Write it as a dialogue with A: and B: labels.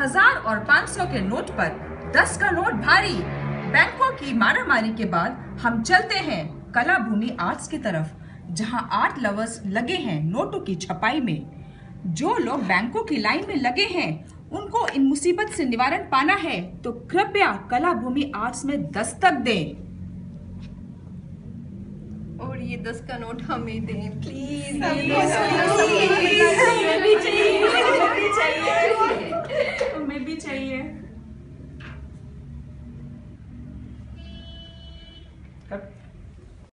A: हज़ार और पाँच सौ के नोट पर दस का नोट भारी। बैंकों की मारामारी के बाद हम चलते हैं कला भूमि आर्ट्स की तरफ़, जहाँ आर्ट लवर्स लगे हैं नोटों की छपाई में। जो लोग बैंकों की लाइन में लगे हैं, उनको इन मुसीबत से निवारण पाना है तो कृपया कला भूमि आर्ट्स में दस्तक दें।
B: और ये दस का नोट हमें दें। प्लीज़
C: हमें भी चाहिए। कब?